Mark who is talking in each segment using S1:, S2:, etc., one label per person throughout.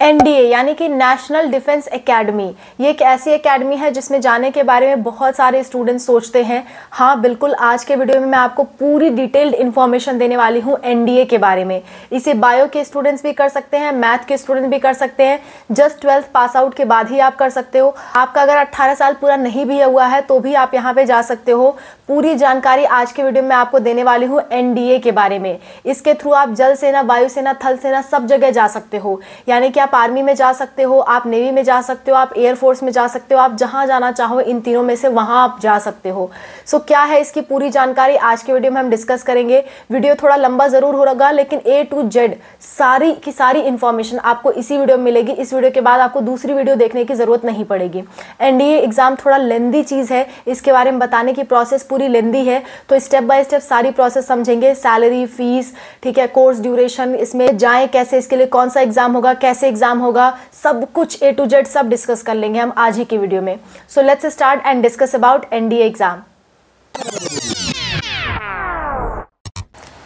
S1: NDA यानी कि national defence academy ये एक ऐसी एकेडमी है जिसमें जाने के बारे में बहुत सारे स्टूडेंट्स सोचते हैं। हाँ बिल्कुल, आज के वीडियो में मैं आपको पूरी डिटेल्ड इन्फॉर्मेशन देने वाली हूँ एनडीए के बारे में। इसे बायो के स्टूडेंट्स भी कर सकते हैं मैथ के स्टूडेंट भी कर सकते हैं। जस्ट ट्वेल्थ पास आउट के बाद ही आप कर सकते हो। आपका अगर अट्ठारह साल पूरा नहीं भी हुआ है तो भी आप यहाँ पे जा सकते हो। पूरी जानकारी आज के वीडियो में आपको देने वाली हूँ एनडीए के बारे में। इसके थ्रू आप जल सेना वायुसेना थल सेना सब जगह जा सकते हो। यानी कि आप आर्मी में जा सकते हो आप नेवी में जा सकते हो आप एयरफोर्स में जा सकते हो आप जहाँ जाना चाहो इन तीनों में से वहाँ आप जा सकते हो। सो so, क्या है इसकी पूरी जानकारी आज के वीडियो में हम डिस्कस करेंगे। वीडियो थोड़ा लंबा ज़रूर होगा लेकिन ए टू जेड सारी की सारी इन्फॉर्मेशन आपको इसी वीडियो में मिलेगी। इस वीडियो के बाद आपको दूसरी वीडियो देखने की ज़रूरत नहीं पड़ेगी। एनडीए एग्ज़ाम थोड़ा लेंदी चीज़ है। इसके बारे में बताने की प्रोसेस पूरी लेंदी है तो स्टेप बाय स्टेप सारी प्रोसेस समझेंगे। सैलरी फ़ीस ठीक है कोर्स ड्यूरेशन इसमें जाए कैसे, इसके लिए कौन सा एग्ज़ाम होगा, कैसे एग्ज़ाम होगा, सब कुछ ए टू जेड सब डिस्कस कर लेंगे हम आज ही की वीडियो में। So let's start and discuss about NDA exam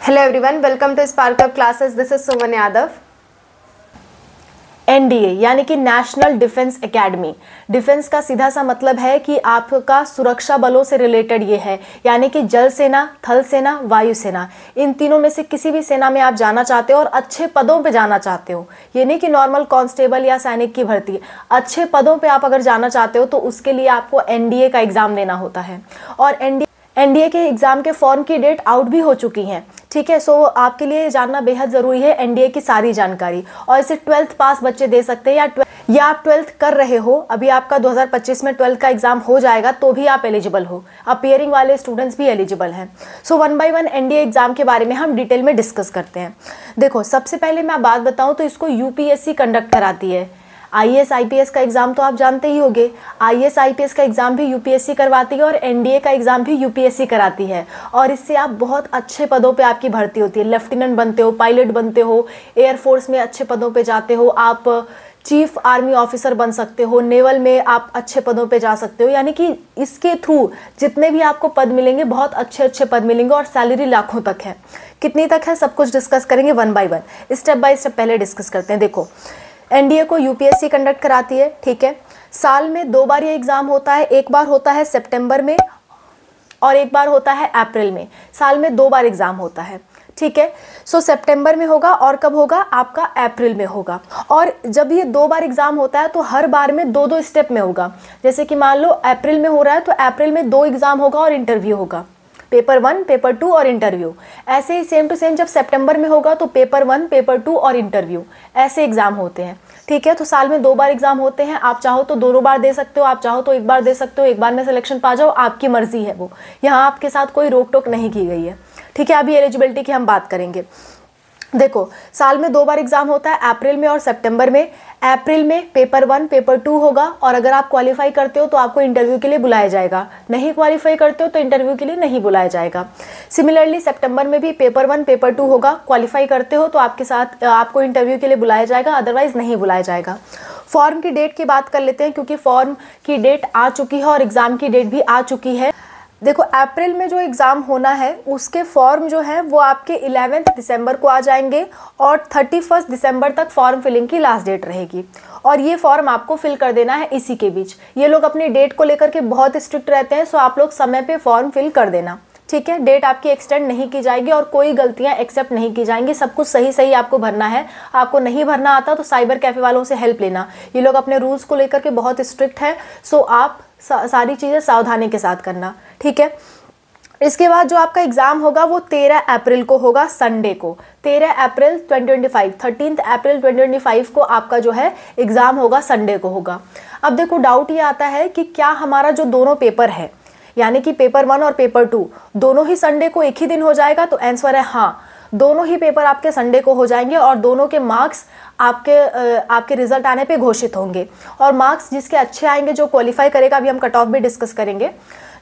S1: hello everyone welcome to Spark Classes this is Suman Yadav NDA यानी कि नेशनल डिफेंस एकेडमी डिफेंस का सीधा सा मतलब है कि आपका सुरक्षा बलों से रिलेटेड ये है, यानी कि जल सेना, थल सेना, वायु सेना. इन तीनों में से किसी भी सेना में आप जाना चाहते हो और अच्छे पदों पे जाना चाहते हो. ये नहीं कि नॉर्मल कांस्टेबल या सैनिक की भर्ती. अच्छे पदों पे आप अगर जाना चाहते हो तो उसके लिए आपको एनडीए का एग्ज़ाम देना होता है. और एनडीए एनडीए के एग्ज़ाम के फॉर्म की डेट आउट भी हो चुकी हैं। ठीक है सो so, आपके लिए जानना बेहद ज़रूरी है एनडीए की सारी जानकारी। और इसे ट्वेल्थ पास बच्चे दे सकते हैं या या आप ट्वेल्थ कर रहे हो अभी आपका 2025 में ट्वेल्थ का एग्ज़ाम हो जाएगा तो भी आप एलिजिबल हो। अपियरिंग वाले स्टूडेंट्स भी एलिजिबल हैं। So one by one NDA exam के बारे में हम डिटेल में डिस्कस करते हैं। देखो सबसे पहले मैं बात बताऊँ तो इसको यूपीएससी कंडक्ट कराती है। आई एस का एग्ज़ाम तो आप जानते ही होंगे। I S I P S का एग्ज़ाम भी यूपीएससी करवाती है और एनडीए का एग्ज़ाम भी यूपीएससी कराती है। और इससे आप बहुत अच्छे पदों पे आपकी भर्ती होती है। लेफ्टिनेंट बनते हो पायलट बनते हो एयरफोर्स में अच्छे पदों पे जाते हो, आप चीफ आर्मी ऑफिसर बन सकते हो नेवल में आप अच्छे पदों पे जा सकते हो। यानी कि इसके थ्रू जितने भी आपको पद मिलेंगे, बहुत अच्छे अच्छे पद मिलेंगे और सैलरी लाखों तक है। कितनी तक है, सब कुछ डिस्कस करेंगे one by one step by step पहले डिस्कस करते हैं। देखो एनडीए को यूपीएससी कंडक्ट कराती है, ठीक है? साल में दो बार ये एग्ज़ाम होता है, एक बार होता है सितंबर में और एक बार होता है अप्रैल में। साल में दो बार एग्ज़ाम होता है, ठीक है? सो सितंबर में होगा और कब होगा? आपका अप्रैल में होगा। और जब ये दो बार एग्ज़ाम होता है तो हर बार में दो दो स्टेप में होगा। जैसे कि मान लो अप्रैल में हो रहा है तो अप्रैल में दो एग्ज़ाम होगा और इंटरव्यू होगा। पेपर वन, पेपर टू और इंटरव्यू। ऐसे ही सेम टू सेम जब सेप्टेम्बर में होगा तो पेपर वन, पेपर टू और इंटरव्यू। ऐसे एग्ज़ाम होते हैं। ठीक है तो साल में दो बार एग्ज़ाम होते हैं। आप चाहो तो दोनों बार दे सकते हो, आप चाहो तो एक बार दे सकते हो, एक बार में सिलेक्शन पा जाओ, आपकी मर्ज़ी है वो। यहाँ आपके साथ कोई रोक टोक नहीं की गई है। ठीक है, अभी एलिजिबिलिटी की हम बात करेंगे। देखो, साल में दो बार एग्ज़ाम होता है अप्रैल में और सितंबर में। अप्रैल में पेपर वन पेपर टू होगा और अगर आप क्वालिफाई करते हो तो आपको इंटरव्यू के लिए बुलाया जाएगा। नहीं क्वालिफाई करते हो तो इंटरव्यू के लिए नहीं बुलाया जाएगा। सिमिलरली सितंबर में भी पेपर वन पेपर टू होगा। क्वालिफाई करते हो तो आपके साथ, आपको इंटरव्यू के लिए बुलाया जाएगा अदरवाइज़ नहीं बुलाया जाएगा। फॉर्म की डेट की बात कर लेते हैं, क्योंकि फॉर्म की डेट आ चुकी है और एग्ज़ाम की डेट भी आ चुकी है। देखो, अप्रैल में जो एग्ज़ाम होना है, उसके फॉर्म जो है, वो आपके इलेवेंथ दिसंबर को आ जाएँगे और थर्टी फ़र्स्ट दिसंबर तक फॉर्म फिलिंग की लास्ट डेट रहेगी। और ये फॉर्म आपको फिल कर देना है इसी के बीच। ये लोग अपनी डेट को लेकर के बहुत स्ट्रिक्ट रहते हैं सो आप लोग समय पे फॉर्म फिल कर देना। ठीक है डेट आपकी एक्सटेंड नहीं की जाएगी और कोई गलतियाँ एक्सेप्ट नहीं की जाएँगी। सब कुछ सही सही आपको भरना है। आपको नहीं भरना आता तो साइबर कैफ़े वालों से हेल्प लेना। ये लोग अपने रूल्स को लेकर के बहुत स्ट्रिक्ट है। सो आप सारी चीज़ें सावधानी के साथ करना। ठीक है? इसके बाद जो आपका एग्ज़ाम होगा वो 13 अप्रैल को होगा संडे को। 13 अप्रैल 2025 थर्टीन अप्रैल 2025 को आपका जो है एग्ज़ाम होगा संडे को होगा। अब देखो डाउट ये आता है कि क्या हमारा जो दोनों पेपर है यानी कि पेपर वन और पेपर टू दोनों ही संडे को एक ही दिन हो जाएगा तो आंसर है हाँ। दोनों ही पेपर आपके संडे को हो जाएँगे और दोनों के मार्क्स आपके आपके रिज़ल्ट आने पे घोषित होंगे। और मार्क्स जिसके अच्छे आएँगे, जो क्वालिफाई करेगा, अभी हम कट ऑफ़ भी डिस्कस करेंगे।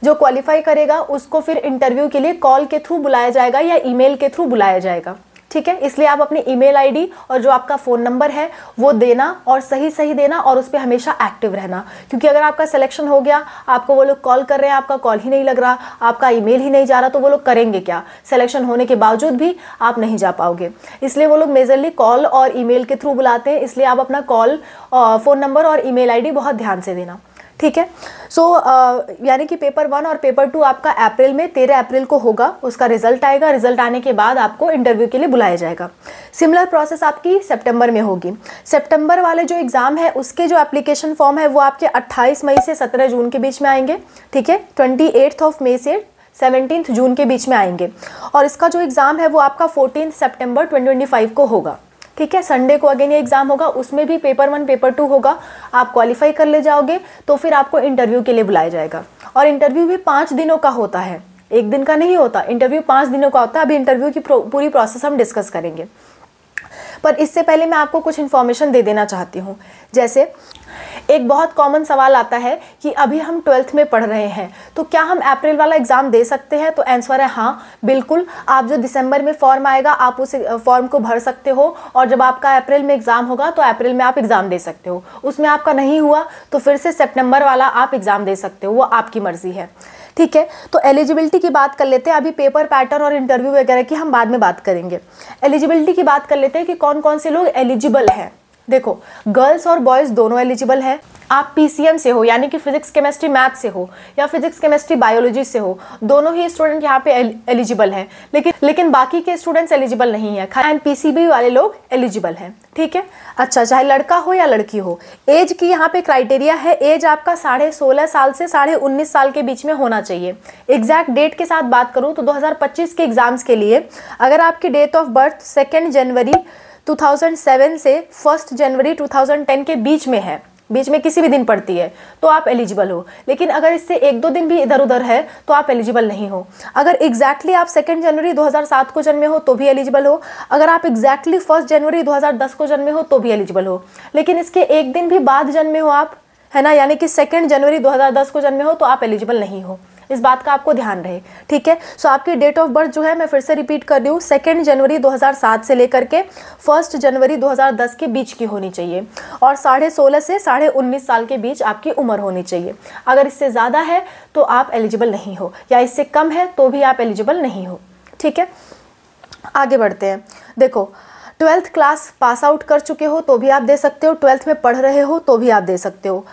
S1: जो क्वालिफाई करेगा, उसको फिर इंटरव्यू के लिए कॉल के थ्रू बुलाया जाएगा या ईमेल के थ्रू बुलाया जाएगा। ठीक है? इसलिए आप अपनी ईमेल आईडी और जो आपका फ़ोन नंबर है, वो देना और सही सही देना और उस पर हमेशा एक्टिव रहना। क्योंकि अगर आपका सिलेक्शन हो गया, आपको वो लोग कॉल कर रहे हैं, आपका कॉल ही नहीं लग रहा, आपका ईमेल ही नहीं जा रहा तो वो लोग करेंगे क्या? सिलेक्शन होने के बावजूद भी आप नहीं जा पाओगे। इसलिए वो लोग मेजरली कॉल और ईमेल के थ्रू बुलाते हैं, इसलिए आप अपना कॉल फ़ोन नंबर और ईमेल आईडी बहुत ध्यान से देना। ठीक है? सो so, यानी कि पेपर वन और पेपर टू आपका अप्रैल में तेरह अप्रैल को होगा उसका रिज़ल्ट आएगा रिज़ल्ट आने के बाद आपको इंटरव्यू के लिए बुलाया जाएगा। सिमिलर प्रोसेस आपकी सितंबर में होगी। सितंबर वाले जो एग्ज़ाम है उसके जो एप्लीकेशन फॉर्म है वो आपके 28 मई से 17 जून के बीच में आएँगे ठीक है? ट्वेंटी ऑफ़ मई से सेवनटीन जून के बीच में आएँगे। और इसका जो एग्ज़ाम है वो आपका फोर्टीन सेप्टेम्बर ट्वेंटी को होगा। ठीक है संडे को अगेन ये एग्ज़ाम होगा, उसमें भी पेपर वन पेपर टू होगा, आप क्वालिफाई कर ले जाओगे तो फिर आपको इंटरव्यू के लिए बुलाया जाएगा। और इंटरव्यू भी पाँच दिनों का होता है, एक दिन का नहीं होता इंटरव्यू पाँच दिनों का होता है, अभी इंटरव्यू की पूरी प्रोसेस हम डिस्कस करेंगे। पर इससे पहले मैं आपको कुछ इन्फॉर्मेशन दे देना चाहती हूँ। जैसे, एक बहुत कॉमन सवाल आता है कि अभी हम ट्वेल्थ में पढ़ रहे हैं तो क्या हम अप्रैल वाला एग्ज़ाम दे सकते हैं? तो आंसर है हाँ बिल्कुल। आप जो दिसंबर में फॉर्म आएगा, आप उस फॉर्म को भर सकते हो, और जब आपका अप्रैल में एग्ज़ाम होगा तो अप्रैल में आप एग्ज़ाम दे सकते हो। उसमें आपका नहीं हुआ तो फिर से सेप्टेम्बर वाला आप एग्ज़ाम दे सकते हो, वो आपकी मर्ज़ी है। ठीक है? तो एलिजिबिलिटी की बात कर लेते हैं। अभी पेपर पैटर्न और इंटरव्यू वगैरह की हम बाद में बात करेंगे। एलिजिबिलिटी की बात कर लेते हैं कि कौन कौन से लोग एलिजिबल हैं। देखो गर्ल्स और बॉयज़ दोनों एलिजिबल हैं। आप पीसीएम से हो, यानी कि फिजिक्स केमिस्ट्री मैथ से हो, या फिजिक्स केमिस्ट्री बायोलॉजी से हो, दोनों ही स्टूडेंट यहाँ पे एलिजिबल हैं। लेकिन लेकिन बाकी के स्टूडेंट्स एलिजिबल नहीं है। एंड पीसीबी वाले लोग एलिजिबल हैं। ठीक है? अच्छा चाहे लड़का हो या लड़की हो एज की यहाँ पे क्राइटेरिया है एज आपका साढ़े सोलह साल से साढ़े उन्नीस साल के बीच में होना चाहिए। एग्जैक्ट डेट के साथ बात करूँ तो 2025 के एग्ज़ाम्स के लिए, अगर आपकी डेट ऑफ़ बर्थ सेकेंड जनवरी 2007 से फ़र्स्ट जनवरी 2010 के बीच में है। बीच में किसी भी दिन पड़ती है तो आप एलिजिबल हो। लेकिन अगर इससे एक दो दिन भी इधर उधर है तो आप एलिजिबल नहीं हो। अगर एग्जैक्टली exactly आप सेकेंड जनवरी 2007 को जन्मे हो तो भी एलिजिबल हो। अगर आप एग्जैक्टली फ़र्स्ट जनवरी 2010 को जन्मे हो तो भी एलिजिबल हो। लेकिन इसके एक दिन भी बाद जन्मे हो आप, है ना? यानी कि सेकेंड जनवरी 2010 को जन्मे हो तो आप एलिजिबल नहीं हो। इस बात का आपको ध्यान रहे, ठीक है? सो आपकी डेट ऑफ़ बर्थ जो है, मैं फिर से रिपीट कर रही हूँ सेकेंड जनवरी 2007 से लेकर के फ़र्स्ट जनवरी 2010 के बीच की होनी चाहिए और साढ़े सोलह से साढ़े उन्नीस साल के बीच आपकी उम्र होनी चाहिए। अगर इससे ज़्यादा है तो आप एलिजिबल नहीं हो, या इससे कम है तो भी आप एलिजिबल नहीं हो, ठीक है? आगे बढ़ते हैं। देखो ट्वेल्थ क्लास पास आउट कर चुके हो तो भी आप दे सकते हो ट्वेल्थ में पढ़ रहे हो तो भी आप दे सकते हो।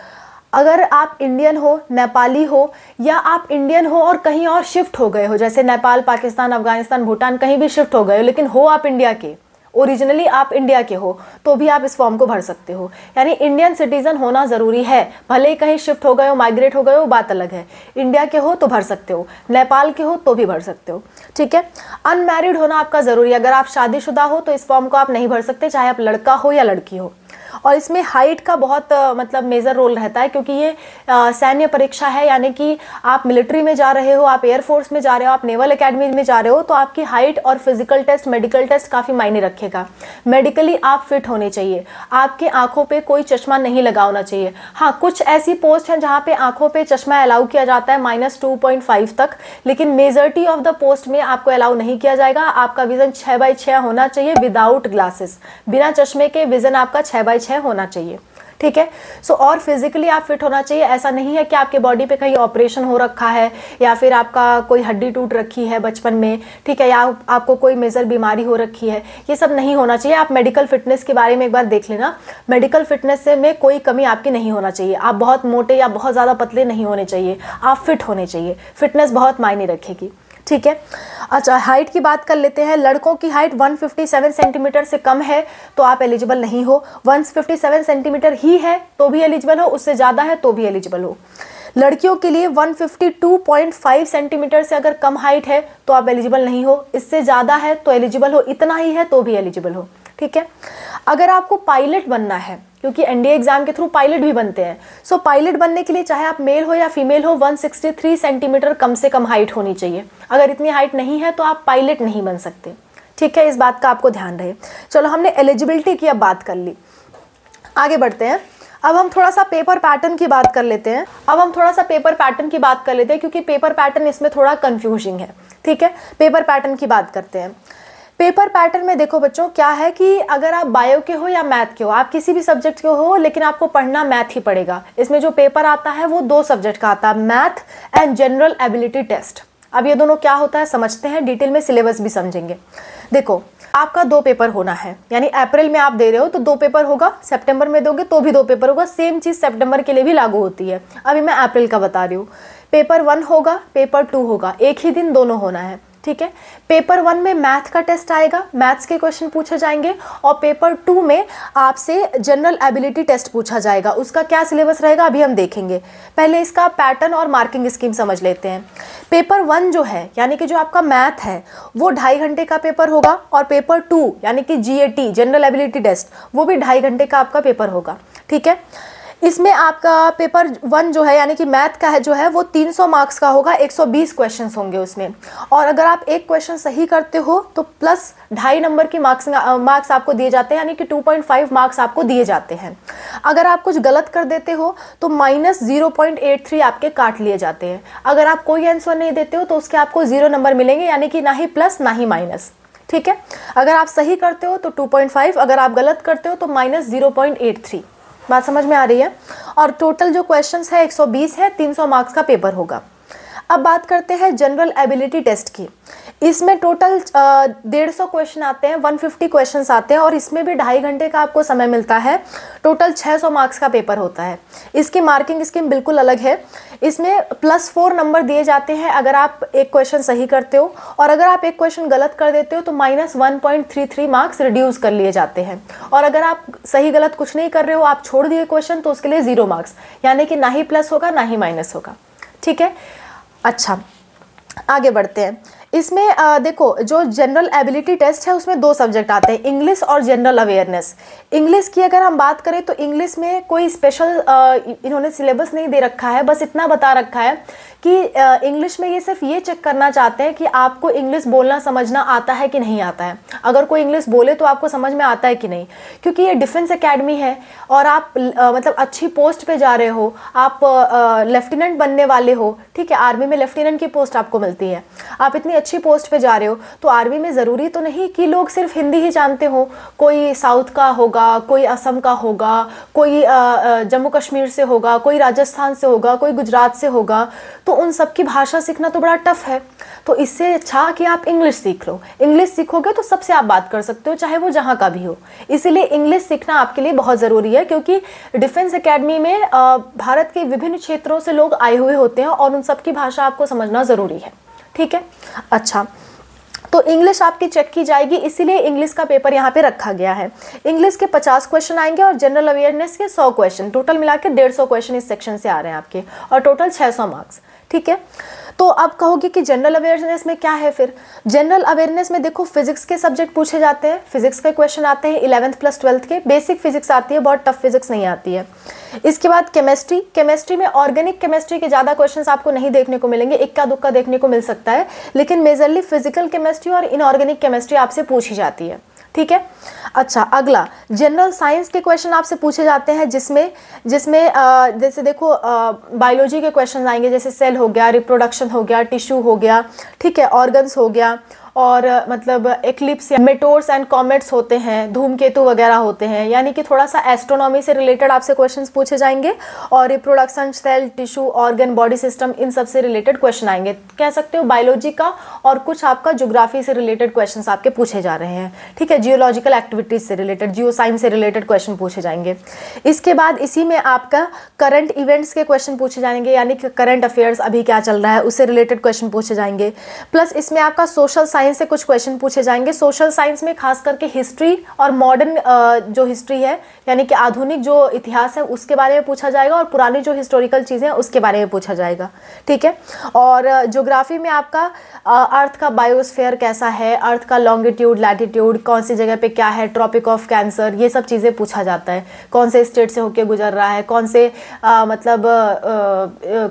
S1: अगर आप इंडियन हो, नेपाली हो, या आप इंडियन हो और कहीं और शिफ्ट हो गए हो, जैसे नेपाल, पाकिस्तान, अफ़गानिस्तान, भूटान, कहीं भी शिफ्ट हो गए हो, लेकिन हो आप इंडिया के ओरिजिनली आप इंडिया के हो तो भी आप इस फॉर्म को भर सकते हो। यानी इंडियन सिटीजन होना ज़रूरी है। भले ही कहीं शिफ्ट हो गए हो माइग्रेट हो गए हो, बात अलग है। इंडिया के हो तो भर सकते हो, नेपाल के हो तो भी भर सकते हो। ठीक है? अनमैरिड होना आपका ज़रूरी है। अगर आप शादीशुदा हो तो इस फॉर्म को आप नहीं भर सकते, चाहे आप लड़का हो या लड़की हो। और इसमें हाइट का बहुत मतलब मेजर रोल रहता है, क्योंकि ये सैन्य परीक्षा है, यानी कि आप मिलिट्री में जा रहे हो, आप एयरफोर्स में जा रहे हो, आप नेवल अकेडमी में जा रहे हो तो आपकी हाइट और फ़िज़िकल टेस्ट मेडिकल टेस्ट काफ़ी मायने रखेगा। मेडिकली आप फिट होने चाहिए। आपके आँखों पे कोई चश्मा नहीं लगा होना चाहिए। हाँ कुछ ऐसी पोस्ट हैं जहाँ पे आँखों पर चश्मा अलाउ किया जाता है माइनस टू पॉइंट फाइव तक, लेकिन मेजोरिटी ऑफ़ द पोस्ट में आपको अलाउ नहीं किया जाएगा। आपका विजन छः बाई छः होना चाहिए विदाउट ग्लासेस बिना चश्मे के विजन आपका छः बाई छः होना चाहिए। ठीक है? सो और फिजिकली आप फिट होना चाहिए। ऐसा नहीं है कि आपके बॉडी पे कहीं ऑपरेशन हो रखा है, या फिर आपका कोई हड्डी टूट रखी है बचपन में, ठीक है? या आपको कोई मेजर बीमारी हो रखी है, ये सब नहीं होना चाहिए। आप मेडिकल फिटनेस के बारे में एक बार देख लेना। मेडिकल फिटनेस से में कोई कमी आपकी नहीं होना चाहिए। आप बहुत मोटे या बहुत ज़्यादा पतले नहीं होने चाहिए। आप फिट होने चाहिए। फिटनेस बहुत मायने रखेगी। ठीक है? अच्छा हाइट की बात कर लेते हैं। लड़कों की हाइट 157 सेंटीमीटर से कम है तो आप एलिजिबल नहीं हो। 157 सेंटीमीटर ही है तो भी एलिजिबल हो। उससे ज़्यादा है तो भी एलिजिबल हो। लड़कियों के लिए 152.5 सेंटीमीटर से अगर कम हाइट है तो आप एलिजिबल नहीं हो। इससे ज़्यादा है तो एलिजिबल हो। इतना ही है तो भी एलिजिबल हो। ठीक है? अगर आपको पायलट बनना है क्योंकि एनडीए एग्ज़ाम के थ्रू पायलट भी बनते हैं। सो so, पायलट बनने के लिए चाहे आप मेल हो या फीमेल हो 163 सेंटीमीटर कम से कम हाइट होनी चाहिए। अगर इतनी हाइट नहीं है तो आप पायलट नहीं बन सकते। ठीक है इस बात का आपको ध्यान रहे। चलो हमने एलिजिबिलिटी की अब बात कर ली। आगे बढ़ते हैं। अब हम थोड़ा सा पेपर पैटर्न की बात कर लेते हैं। अब हम थोड़ा सा पेपर पैटर्न की बात कर लेते हैं क्योंकि पेपर पैटर्न इसमें थोड़ा कंफ्यूजिंग है। ठीक है पेपर पैटर्न की बात करते हैं। पेपर पैटर्न में देखो बच्चों, क्या है कि अगर आप बायो के हो या मैथ के हो, आप किसी भी सब्जेक्ट के हो, लेकिन आपको पढ़ना मैथ ही पड़ेगा। इसमें जो पेपर आता है, वो दो सब्जेक्ट का आता है, math and general ability test. अब ये दोनों क्या होता है, समझते हैं, डिटेल में सिलेबस भी समझेंगे। देखो, आपका दो पेपर होना है, यानी अप्रैल में आप दे रहे हो तो दो पेपर होगा, सितंबर में दोगे तो भी दो पेपर होगा, सेम चीज़ सितंबर के लिए भी लागू होती है। अभी मैं अप्रैल का बता रही हूँ। पेपर वन होगा, पेपर टू होगा, एक ही दिन दोनों होना है। ठीक है? पेपर वन में मैथ का टेस्ट आएगा मैथ्स के क्वेश्चन पूछे जाएँगे, और पेपर टू में आपसे जनरल एबिलिटी टेस्ट पूछा जाएगा। उसका क्या सिलेबस रहेगा, अभी हम देखेंगे। पहले इसका पैटर्न और मार्किंग स्कीम समझ लेते हैं। पेपर वन जो है, यानी कि जो आपका मैथ है, वो ढाई घंटे का पेपर होगा, और पेपर टू यानी कि जीएटी जनरल एबिलिटी टेस्ट वो भी ढाई घंटे का आपका पेपर होगा। ठीक है? इसमें आपका पेपर वन जो है, यानी कि मैथ का है, जो है, वो 300 मार्क्स का होगा 120 क्वेश्चंस होंगे उसमें। और अगर आप एक क्वेश्चन सही करते हो तो प्लस ढाई नंबर की मार्क्स मार्क्स आपको दिए जाते हैं, यानी कि 2.5 मार्क्स आपको दिए जाते हैं। अगर आप कुछ गलत कर देते हो तो माइनस ज़ीरो आपके काट लिए जाते हैं। अगर आप कोई आंसर नहीं देते हो तो उसके आपको ज़ीरो नंबर मिलेंगे, यानी कि ना ही प्लस ना ही माइनस ठीक है? अगर आप सही करते हो तो 2.5 अगर आप गलत करते हो तो माइनस ज़ीरो बात समझ में आ रही है। और टोटल जो क्वेश्चंस है 120 है 300 मार्क्स का पेपर होगा। अब बात करते हैं जनरल एबिलिटी टेस्ट की। इसमें टोटल डेढ़ सौ क्वेश्चन आते हैं 150 क्वेश्चन आते हैं और इसमें भी ढाई घंटे का आपको समय मिलता है। टोटल 600 मार्क्स का पेपर होता है। इसकी मार्किंग स्कीम बिल्कुल अलग है। इसमें प्लस फोर नंबर दिए जाते हैं अगर आप एक क्वेश्चन सही करते हो और अगर आप एक क्वेश्चन गलत कर देते हो तो minus one point three three marks reduce कर लिए जाते हैं। और अगर आप सही गलत कुछ नहीं कर रहे हो, आप छोड़ दिए क्वेश्चन तो उसके लिए ज़ीरो मार्क्स यानी कि ना ही प्लस होगा, ना ही माइनस होगा। ठीक है? अच्छा आगे बढ़ते हैं। इसमें आ, देखो जो जनरल एबिलिटी टेस्ट है उसमें दो सब्जेक्ट आते हैं इंग्लिश और जनरल अवेयरनेस इंग्लिश की अगर हम बात करें तो इंग्लिश में कोई स्पेशल इन्होंने सिलेबस नहीं दे रखा है बस इतना बता रखा है कि इंग्लिश में ये सिर्फ़ ये चेक करना चाहते हैं कि आपको इंग्लिश बोलना समझना आता है कि नहीं आता है। अगर कोई इंग्लिश बोले तो आपको समझ में आता है कि नहीं। क्योंकि ये डिफेंस एकेडमी है और आप आ, मतलब अच्छी पोस्ट पे जा रहे हो आप लेफ्टिनेंट बनने वाले हो ठीक है आर्मी में लेफ्टिनेंट की पोस्ट आपको मिलती है। आप इतनी अच्छी पोस्ट पे जा रहे हो तो आर्मी में ज़रूरी तो नहीं कि लोग सिर्फ़ हिंदी ही जानते हो। कोई साउथ का होगा, कोई असम का होगा, कोई जम्मू कश्मीर से होगा, कोई राजस्थान से होगा, कोई गुजरात से होगा तो उन सब की भाषा सीखना तो बड़ा टफ है। तो इससे अच्छा कि आप इंग्लिश सीख लो। इंग्लिश सीखोगे तो सबसे आप बात कर सकते हो, चाहे वो जहाँ का भी हो। इसीलिए इंग्लिश सीखना आपके लिए बहुत ज़रूरी है, क्योंकि डिफेंस एकेडमी में भारत के विभिन्न क्षेत्रों से लोग आए हुए होते हैं और उन सब की भाषा आपको समझना ज़रूरी है। ठीक है? अच्छा तो इंग्लिश आपकी चेक की जाएगी, इसीलिए इंग्लिश का पेपर यहाँ पे रखा गया है। इंग्लिश के 50 क्वेश्चन आएँगे और जनरल अवेयरनेस के 100 क्वेश्चन टोटल मिला के डेढ़ क्वेश्चन इस सेक्शन से आ रहे हैं आपके, और टोटल 600 मार्क्स ठीक है? तो अब कहोगे कि जनरल अवेयरनेस में क्या है फिर? जनरल अवेयरनेस में देखो फिजिक्स के सब्जेक्ट पूछे जाते हैं फिजिक्स के क्वेश्चन आते हैं इलेवंथ प्लस ट्वेल्थ के बेसिक फिजिक्स आती है, बहुत टफ फिजिक्स नहीं आती है। इसके बाद केमिस्ट्री केमिस्ट्री में ऑर्गेनिक केमिस्ट्री के ज़्यादा क्वेश्चंस आपको नहीं देखने को मिलेंगे, इक्का दुक्का देखने को मिल सकता है, लेकिन मेजरली फ़िज़िकल केमिस्ट्री और इनऑर्गेनिक केमिस्ट्री आपसे पूछी जाती है। ठीक है? अच्छा अगला जनरल साइंस के क्वेश्चन आपसे पूछे जाते हैं, जिसमें जिसमें जैसे देखो बायोलॉजी के क्वेश्चन आएँगे, जैसे सेल हो गया रिप्रोडक्शन हो गया टिश्यू हो गया, ठीक है ऑर्गन्स हो गया और मतलब एक्लिप्स या मेटोर्स एंड कॉमेट्स होते हैं, धूमकेतु वगैरह होते हैं, यानी कि थोड़ा सा एस्ट्रोनॉमी से रिलेटेड आपसे क्वेश्चंस पूछे जाएँगे और reproduction cell tissue organ body system इन सबसे रिलेटेड क्वेश्चन आएँगे। कह सकते हो बायोलॉजी का और कुछ आपका जोग्राफी से रिलेटेड क्वेश्चन आपके पूछे जा रहे हैं। ठीक है जियोलॉजिकल एक्टिविटीज़ से रिलेटेड जियो साइंस से रिलेटेड क्वेश्चन पूछे जाएँगे। इसके बाद इसी में आपका करंट इवेंट्स के क्वेश्चन पूछे जाएँगे, यानी कि करंट अफेयर्स अभी क्या चल रहा है, उससे रिलेटेड क्वेश्चन पूछे जाएँगे। प्लस इसमें आपका सोशल साइंस से कुछ क्वेश्चन पूछे जाएँगे। सोशल साइंस में खास करके हिस्ट्री और मॉडर्न जो हिस्ट्री है यानी कि आधुनिक जो इतिहास है उसके बारे में पूछा जाएगा और पुरानी जो हिस्टोरिकल चीज़ें हैं उसके बारे में पूछा जाएगा। ठीक है? और जोग्राफी में आपका अर्थ का बायोस्फेयर कैसा है? अर्थ का लॉन्गिट्यूड लैटिट्यूड कौन सी जगह पे क्या है? ट्रॉपिक ऑफ़ कैंसर ये सब चीज़ें पूछा जाता है। कौन से स्टेट से होके गुजर रहा है? कौन से आ, मतलब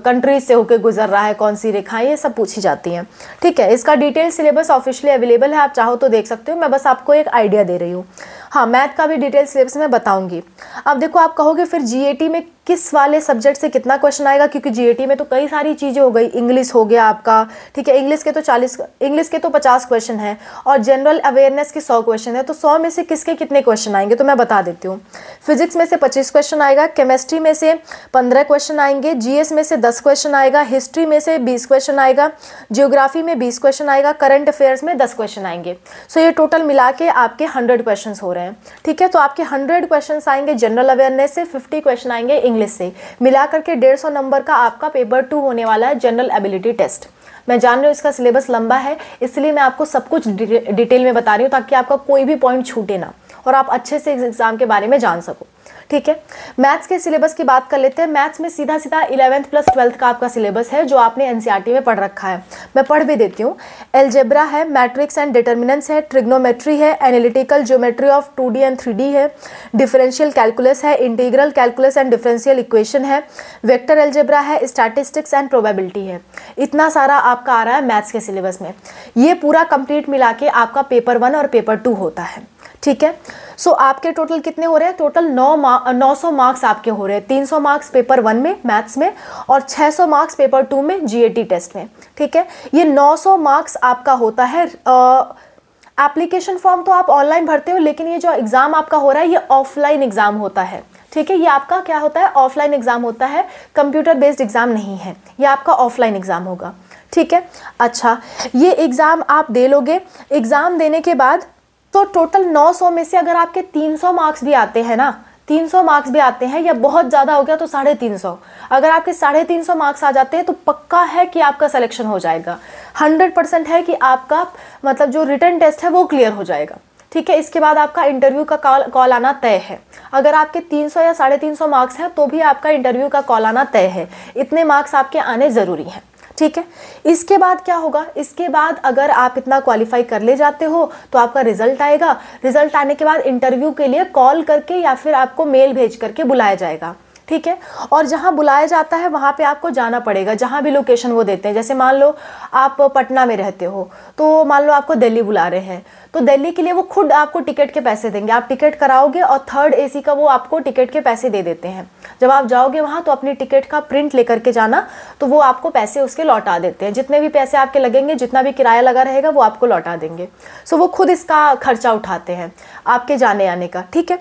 S1: कंट्रीज़ से होके गुजर रहा है? कौन सी रेखाएँ? ये सब पूछी जाती हैं। ठीक है? इसका डिटेल सिलेबस ऑफिशियली अवेलेबल है, आप चाहो तो देख सकते हो। मैं बस आपको एक आइडिया दे रही हूँ। हाँ मैथ का भी डिटेल सिलेबस में बताऊँगी। अब देखो, आप कहोगे फिर जीएटी में किस वाले सब्जेक्ट से कितना क्वेश्चन आएगा? क्योंकि जीएटी में तो कई सारी चीज़ें हो गई। इंग्लिश हो गया आपका, ठीक है? इंग्लिश के तो 40 इंग्लिश के तो 50 क्वेश्चन है और जनरल अवेयरनेस के 100 क्वेश्चन है। तो 100 में से किसके कितने क्वेश्चन आएँगे? तो मैं बता देती हूँ। फिजिक्स में से 25 क्वेश्चन आएगा केमिस्ट्री में से 15 क्वेश्चन आएँगे जीएस में से 10 क्वेश्चन आएगा हिस्ट्री में से 20 क्वेश्चन आएगा जियोग्राफी में 20 क्वेश्चन आएगा करंट अफेयर्स में 10 क्वेश्चन आएँगे। सो ये टोटल मिला के आपके हंड्रेड क्वेश्चन हो रहे हैं। ठीक है तो आपके हंड्रेड क्वेश्चन आएँगे जनरल अवेयरनेस से फिफ्टी क्वेश्चन आएँगे इंग्लिश से। मिला करके डेढ़ सौ नंबर का आपका पेपर टू होने वाला है जनरल एबिलिटी टेस्ट मैं जान रही हूँ इसका सिलेबस लंबा है, इसलिए मैं आपको सब कुछ डिटेल में बता रही हूँ ताकि आपका कोई भी पॉइंट छूटे ना और आप अच्छे से इस एग्ज़ाम के बारे में जान सको। ठीक है मैथ्स के सिलेबस की बात कर लेते हैं। मैथ्स में सीधा सीधा इलेवेंथ प्लस ट्वेल्थ का आपका सिलेबस है, जो आपने एनसीईआरटी में पढ़ रखा है। मैं पढ़ भी देती हूँ। एल्जेब्रा है मैट्रिक्स एंड डिटर्मिनेंट्स है ट्रिग्नोमेट्री है analytical geometry of two and three है डिफरेंशियल कैलकुलस है integral calculus and differential equation है वेक्टर एल्जेब्रा है स्टैटिस्टिक्स एंड प्रोबेबिलिटी है। इतना सारा आपका आ रहा है मैथ्स के सिलेबस में। ये पूरा कंप्लीट मिला के आपका पेपर वन और पेपर टू होता है। ठीक है? सो so, आपके टोटल कितने हो रहे हैं? टोटल नौ नौ सौ मार्क्स आपके हो रहे हैं। तीन सौ मार्क्स पेपर वन में मैथ्स में और छः सौ मार्क्स पेपर टू में जीएटी टेस्ट में। ठीक है? ये नौ सौ मार्क्स आपका होता है। एप्लीकेशन फॉर्म तो आप ऑनलाइन भरते हो लेकिन ये जो एग्ज़ाम आपका हो रहा है ये ऑफलाइन एग्ज़ाम होता है। ठीक है? ये आपका क्या होता है? ऑफलाइन एग्ज़ाम होता है। कंप्यूटर बेस्ड एग्ज़ाम नहीं है। ये आपका ऑफलाइन एग्ज़ाम होगा। ठीक है? अच्छा ये एग्ज़ाम आप दे लोगे। एग्ज़ाम देने के बाद तो टोटल 900 में से अगर आपके 300 मार्क्स भी आते हैं ना 300 मार्क्स भी आते हैं या बहुत ज़्यादा हो गया तो साढ़े तीन सौ। अगर आपके साढ़े तीन सौ मार्क्स आ जाते हैं तो पक्का है कि आपका सिलेक्शन हो जाएगा। हंड्रेड परसेंट है कि आपका मतलब जो रिटर्न टेस्ट है वो क्लियर हो जाएगा। ठीक है, इसके बाद आपका इंटरव्यू का कॉल कॉल आना तय है। अगर आपके 300 या साढ़े तीन मार्क्स हैं तो भी आपका इंटरव्यू का कॉल आना तय है। इतने मार्क्स आपके आने ज़रूरी हैं। ठीक है? इसके बाद क्या होगा? इसके बाद अगर आप इतना क्वालिफाई कर ले जाते हो तो आपका रिज़ल्ट आएगा। रिज़ल्ट आने के बाद इंटरव्यू के लिए कॉल करके या फिर आपको मेल भेज करके बुलाया जाएगा। ठीक है? और जहाँ बुलाया जाता है, वहाँ पे आपको जाना पड़ेगा। जहाँ भी लोकेशन वो देते हैं। जैसे मान लो, आप पटना में रहते हो तो मान लो आपको दिल्ली बुला रहे हैं। तो दिल्ली के लिए वो खुद आपको टिकट के पैसे देंगे। आप टिकट कराओगे और थर्ड एसी का वो आपको टिकट के पैसे दे देते हैं। जब आप जाओगे वहाँ तो अपनी टिकट का प्रिंट लेकर के जाना तो वो आपको पैसे उसके लौटा देते हैं। जितने भी पैसे आपके लगेंगे, जितना भी किराया लगा रहेगा, वो आपको लौटा देंगे। सो वो खुद इसका खर्चा उठाते हैं, आपके जाने आने का। ठीक है?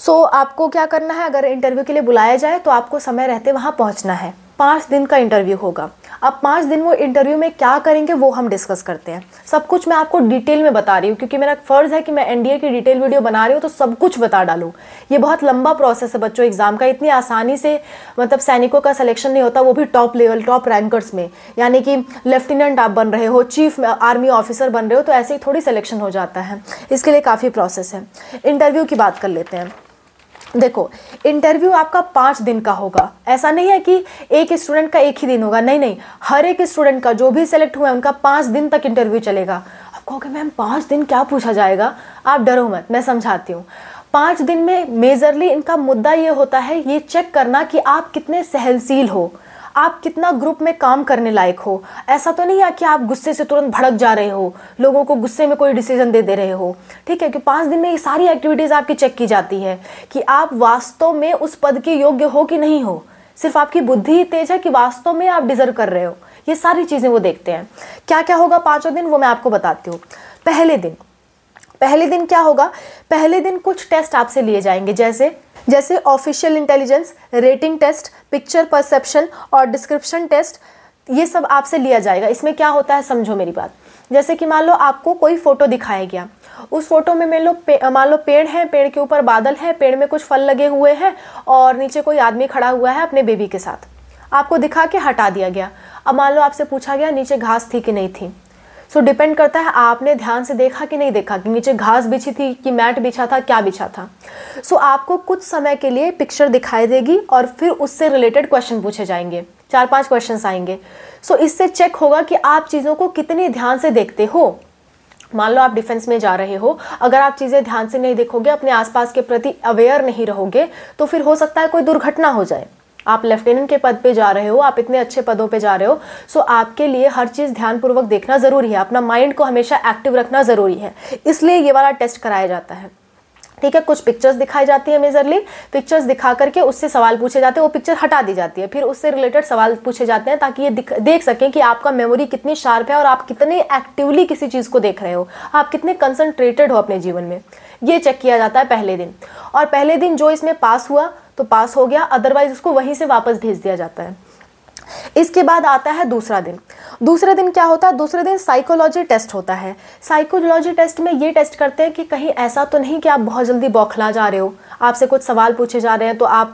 S1: सो आपको क्या करना है? अगर इंटरव्यू के लिए बुलाया जाए तो आपको समय रहते वहाँ पहुँचना है। पाँच दिन का इंटरव्यू होगा। अब पाँच दिन वो इंटरव्यू में क्या करेंगे, वो हम डिस्कस करते हैं। सब कुछ मैं आपको डिटेल में बता रही हूँ, क्योंकि मेरा फ़र्ज़ है कि मैं एनडीए की डिटेल वीडियो बना रही हूँ तो सब कुछ बता डालूँ। ये बहुत लंबा प्रोसेस है बच्चों एग्ज़ाम का। इतनी आसानी से मतलब सैनिकों का सिलेक्शन नहीं होता, वो भी टॉप लेवल टॉप रैंकर्स में। यानी कि लेफ्टिनेंट आप बन रहे हो चीफ आर्मी ऑफिसर बन रहे हो तो ऐसे ही थोड़ी सिलेक्शन हो जाता है। इसके लिए काफ़ी प्रोसेस है। इंटरव्यू की बात कर लेते हैं। देखो इंटरव्यू आपका पाँच दिन का होगा। ऐसा नहीं है कि एक स्टूडेंट का एक ही दिन होगा। नहीं नहीं, हर एक स्टूडेंट का, जो भी सेलेक्ट हुआ है, उनका पाँच दिन तक इंटरव्यू चलेगा। आप कहोगे, मैम, पाँच दिन क्या पूछा जाएगा? आप डरो मत, मैं समझाती हूँ। पाँच दिन में मेजरली इनका मुद्दा ये होता है, ये चेक करना कि आप कितने सहनशील हो। आप कितना ग्रुप में काम करने लायक हो? ऐसा तो नहीं है कि आप गुस्से से तुरंत भड़क जा रहे हो, लोगों को गुस्से में कोई डिसीज़न दे दे रहे हो। ठीक है कि पाँच दिन में ये सारी एक्टिविटीज़ आपकी चेक की जाती है कि आप वास्तव में उस पद के योग्य हो कि नहीं हो? सिर्फ़ आपकी बुद्धि ही तेज है कि वास्तव में आप डिजर्व कर रहे हो। ये सारी चीज़ें वो देखते हैं। क्या क्या होगा पाँचों दिन, वो मैं आपको बताती हूँ। पहले दिन पहले दिन क्या होगा? पहले दिन कुछ टेस्ट आपसे लिए जाएँगे, जैसे जैसे official intelligence rating test picture perception और डिस्क्रिप्शन टेस्ट ये सब आपसे लिया जाएगा। इसमें क्या होता है समझो मेरी बात। जैसे कि मान लो आपको कोई फ़ोटो दिखाया गया। उस फ़ोटो में मान लो मान लो पेड़ है, पेड़ के ऊपर बादल है, पेड़ में कुछ फल लगे हुए हैं और नीचे कोई आदमी खड़ा हुआ है अपने बेबी के साथ। आपको दिखा के हटा दिया गया। अब मान लो आपसे पूछा गया, नीचे घास थी कि नहीं थी। सो so, डिपेंड करता है आपने ध्यान से देखा कि नहीं देखा कि नीचे घास बिछी थी कि मैट बिछा था क्या बिछा था। सो so, आपको कुछ समय के लिए पिक्चर दिखाई देगी और फिर उससे रिलेटेड क्वेश्चन पूछे जाएँगे। चार पाँच क्वेश्चंस आएँगे। सो so, इससे चेक होगा कि आप चीज़ों को कितने ध्यान से देखते हो। मान लो आप डिफेंस में जा रहे हो। अगर आप चीज़ें ध्यान से नहीं देखोगे अपने आसपास के प्रति अवेयर नहीं रहोगे तो फिर हो सकता है कोई दुर्घटना हो जाए। आप लेफ्टिनेंट के पद पे जा रहे हो, आप इतने अच्छे पदों पे जा रहे हो सो आपके लिए हर चीज़ ध्यानपूर्वक देखना ज़रूरी है, अपना माइंड को हमेशा एक्टिव रखना ज़रूरी है, इसलिए ये वाला टेस्ट कराया जाता है। ठीक है, कुछ पिक्चर्स दिखाई जाती है मेजरली पिक्चर्स दिखा करके उससे सवाल पूछे जाते हैं, वो पिक्चर हटा दी जाती है, फिर उससे रिलेटेड सवाल पूछे जाते हैं ताकि ये देख सकें कि आपका मेमोरी कितनी शार्प है और आप कितने एक्टिवली किसी चीज़ को देख रहे हो, आप कितने कंसनट्रेटेड हो अपने जीवन में। ये चेक किया जाता है पहले दिन। और पहले दिन जो इसमें पास हुआ तो पास हो गया अदरवाइज़ उसको वहीं से वापस भेज दिया जाता है। इसके बाद आता है दूसरा दिन। दूसरे दिन क्या होता है? दूसरे दिन साइकोलॉजी टेस्ट होता है। साइकोलॉजी टेस्ट में ये टेस्ट करते हैं कि कहीं ऐसा तो नहीं कि आप बहुत जल्दी बौखला जा रहे हो। आपसे कुछ सवाल पूछे जा रहे हैं तो आप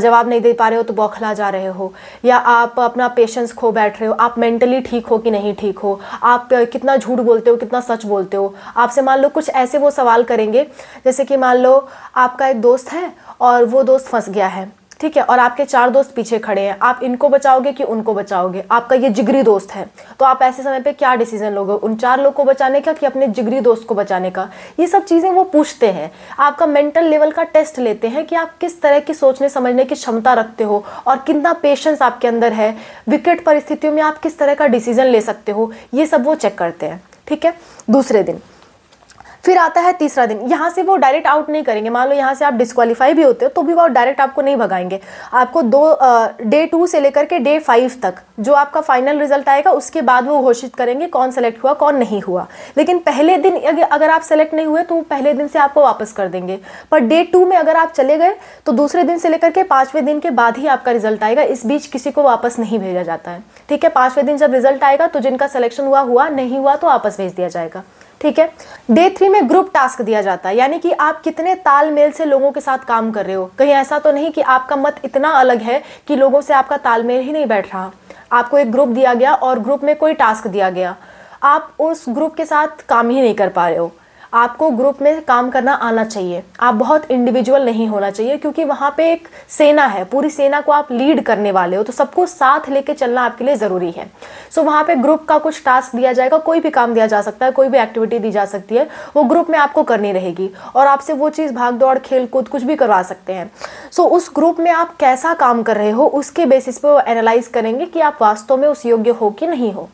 S1: जवाब नहीं दे पा रहे हो तो बौखला जा रहे हो। या आप अपना पेशेंस खो बैठ रहे हो। आप मेंटली ठीक हो कि नहीं ठीक हो? आप कितना झूठ बोलते हो, कितना सच बोलते हो? आपसे मान लो कुछ ऐसे वो सवाल करेंगे। जैसे कि मान लो आपका एक दोस्त है और वो दोस्त फंस गया है। ठीक है, और आपके चार दोस्त पीछे खड़े हैं। आप इनको बचाओगे कि उनको बचाओगे? आपका ये जिगरी दोस्त है। तो आप ऐसे समय पे क्या डिसीज़न लोगे? उन चार लोग को बचाने का कि अपने जिगरी दोस्त को बचाने का? ये सब चीज़ें वो पूछते हैं। आपका मेंटल लेवल का टेस्ट लेते हैं कि आप किस तरह की सोचने, समझने की क्षमता रखते हो और कितना पेशेंस आपके अंदर है। विकेट परिस्थितियों में आप किस तरह का डिसीज़न ले सकते हो? ये सब वो चेक करते हैं। ठीक है? दूसरे दिन। फिर आता है तीसरा दिन। यहाँ से वो डायरेक्ट आउट नहीं करेंगे। मान लो यहाँ से आप डिस्कालीफाई भी होते हो तो भी वो डायरेक्ट आपको नहीं भगाएँगे। आपको दो डे टू से लेकर के डे फाइव तक जो आपका फाइनल रिज़ल्ट आएगा, उसके बाद वो घोषित करेंगे कौन सेलेक्ट हुआ, कौन नहीं हुआ। लेकिन पहले दिन अगर आप सेलेक्ट नहीं हुए तो पहले दिन से आपको वापस कर देंगे। पर डे टू में अगर आप चले गए तो दूसरे दिन से लेकर के पाँचवें दिन के बाद ही आपका रिज़ल्ट आएगा। इस बीच किसी को वापस नहीं भेजा जाता है। ठीक है? पाँचवें दिन जब रिज़ल्ट आएगा तो जिनका सिलेक्शन हुआ हुआ, नहीं हुआ तो वापस भेज दिया जाएगा। ठीक है? डे थ्री में ग्रुप टास्क दिया जाता है। यानी कि आप कितने तालमेल से लोगों के साथ काम कर रहे हो? कहीं ऐसा तो नहीं कि आपका मत इतना अलग है कि लोगों से आपका तालमेल ही नहीं बैठ रहा। आपको एक ग्रुप दिया गया और ग्रुप में कोई टास्क दिया गया। आप उस ग्रुप के साथ काम ही नहीं कर पा रहे हो। आपको ग्रुप में काम करना आना चाहिए। आप बहुत इंडिविजुअल नहीं होना चाहिए क्योंकि वहाँ पे एक सेना है। पूरी सेना को आप लीड करने वाले हो तो सबको साथ लेके चलना आपके लिए ज़रूरी है। सो वहाँ पे ग्रुप का कुछ टास्क दिया जाएगा, कोई भी काम दिया जा सकता है, कोई भी एक्टिविटी दी जा सकती है, वो ग्रुप में आपको करनी रहेगी और आपसे वो चीज़ भाग दौड़ खेल कूद कुछ भी करवा सकते हैं। सो उस ग्रुप में आप कैसा काम कर रहे हो, उसके बेसिस पे वो एनालाइज करेंगे कि आप वास्तव में उस योग्य हो कि नहीं हो।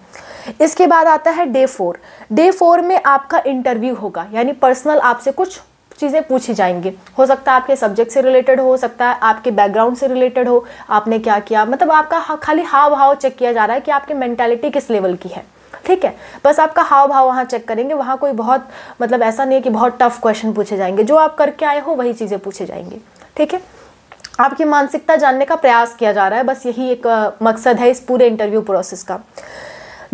S1: इसके बाद आता है डे फोर डे फोर में आपका इंटरव्यू होगा, यानी पर्सनल आपसे कुछ चीज़ें पूछी जाएँगी। हो सकता है आपके सब्जेक्ट से रिलेटेड हो सकता है आपके बैकग्राउंड से रिलेटेड हो, आपने क्या किया? मतलब आपका खाली हाव भाव चेक किया जा रहा है कि आपकी मेंटालिटी किस लेवल की है। ठीक है? बस आपका हाव भाव वहाँ चेक करेंगे, वहाँ कोई बहुत मतलब ऐसा नहीं है कि बहुत टफ क्वेश्चन पूछे जाएँगे। जो आप करके आए हो, वही चीज़ें पूछे जाएँगे। ठीक है? आपकी मानसिकता जानने का प्रयास किया जा रहा है, बस यही एक मकसद है इस पूरे इंटरव्यू प्रोसेस का।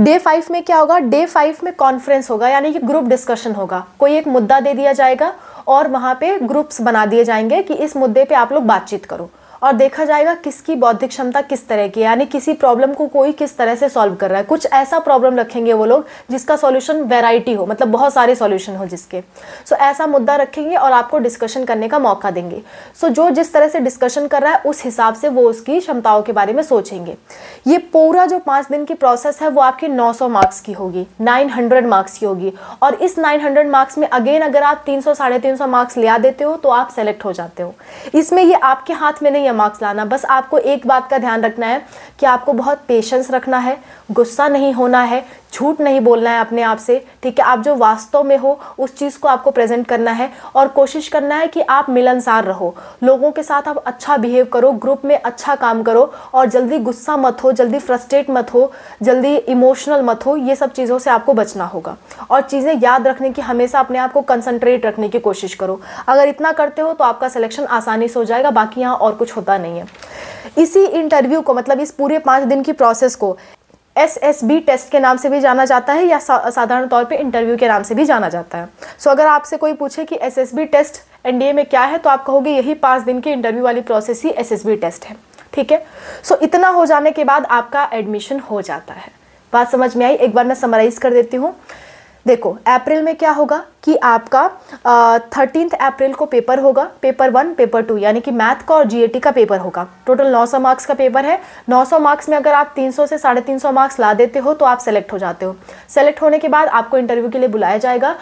S1: डे फाइव में क्या होगा? डे फाइव में कॉन्फ्रेंस होगा, यानी कि ग्रुप डिस्कशन होगा। कोई एक मुद्दा दे दिया जाएगा और वहाँ पे ग्रुप्स बना दिए जाएँगे कि इस मुद्दे पे आप लोग बातचीत करो। और देखा जाएगा किसकी बौद्धिक क्षमता किस तरह की यानी किसी प्रॉब्लम को कोई किस तरह से सॉल्व कर रहा है। कुछ ऐसा प्रॉब्लम रखेंगे वो लोग जिसका सॉल्यूशन वेराइटी हो मतलब बहुत सारे सॉल्यूशन हो जिसके। सो so, ऐसा मुद्दा रखेंगे और आपको डिस्कशन करने का मौका देंगे। सो so, जो जिस तरह से डिस्कशन कर रहा है उस हिसाब से वो उसकी क्षमताओं के बारे में सोचेंगे। ये पूरा जो पाँच दिन की प्रोसेस है वो आपकी नौ मार्क्स की होगी नाइन मार्क्स की होगी। और इस नाइन मार्क्स में अगेन अगर आप तीन सौ मार्क्स ले देते हो तो आप सेलेक्ट हो जाते हो। इसमें ये आपके हाथ में नहीं या मार्क्स लाना। बस आपको एक बात का ध्यान रखना है कि आपको बहुत पेशेंस रखना है, गुस्सा नहीं होना है झूठ नहीं बोलना है अपने आप से, ठीक है? आप जो वास्तव में हो, उस चीज़ को आपको प्रेजेंट करना है और कोशिश करना है कि आप मिलनसार रहो। लोगों के साथ आप अच्छा बिहेव करो ग्रुप में अच्छा काम करो और जल्दी गुस्सा मत हो, जल्दी फ्रस्ट्रेट मत हो, जल्दी इमोशनल मत हो, ये सब चीज़ों से आपको बचना होगा। और चीज़ें याद रखने की, हमेशा अपने आप को कंसनट्रेट रखने की कोशिश करो। अगर इतना करते हो तो आपका सिलेक्शन आसानी से हो जाएगा, बाकी यहाँ और कुछ होता नहीं है। इसी इंटरव्यू को मतलब इस पूरे पाँच दिन की प्रोसेस को एस एस टेस्ट के नाम से भी जाना जाता है या सा, साधारण तौर पे इंटरव्यू के नाम से भी जाना जाता है। सो so, अगर आपसे कोई पूछे कि एसएसबी टेस्ट एनडीए में क्या है तो आप कहोगे यही पाँच दिन की इंटरव्यू वाली प्रोसेस ही बी टेस्ट है। ठीक है? सो so, इतना हो जाने के बाद आपका एडमिशन हो जाता है। बात समझ में आई? एक बार मैं समराइज कर देती हूँ। देखो अप्रैल में क्या होगा कि आपका थर्टीन अप्रैल को पेपर होगा पेपर वन पेपर टू यानी कि मैथ का और जीएटी का पेपर होगा। टोटल 900 मार्क्स का पेपर है। 900 मार्क्स में अगर आप 300 से साढ़े तीन मार्क्स ला देते हो तो आप सेलेक्ट हो जाते हो। सेलेक्ट होने के बाद आपको इंटरव्यू के लिए बुलाया जाएगा।